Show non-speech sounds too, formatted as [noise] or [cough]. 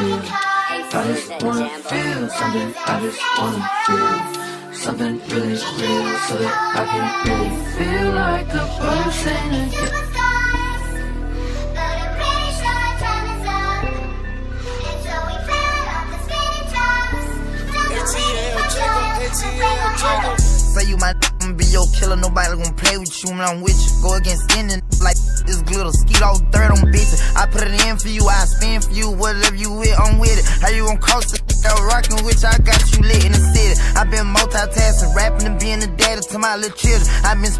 I just wanna feel something, I just wanna feel something really real so that I can really feel like a person again. Say you my [laughs] be your killer, nobody gonna play with you when I'm with you. Go against any like this glitter, skeet all third on bitches. I put it in for you, I spin for you, whatever you with, I'm with it. How you gon' cost it? Out rockin' you, I got you lit in the city. i been multitasking, rapping and being a daddy to my little children. i been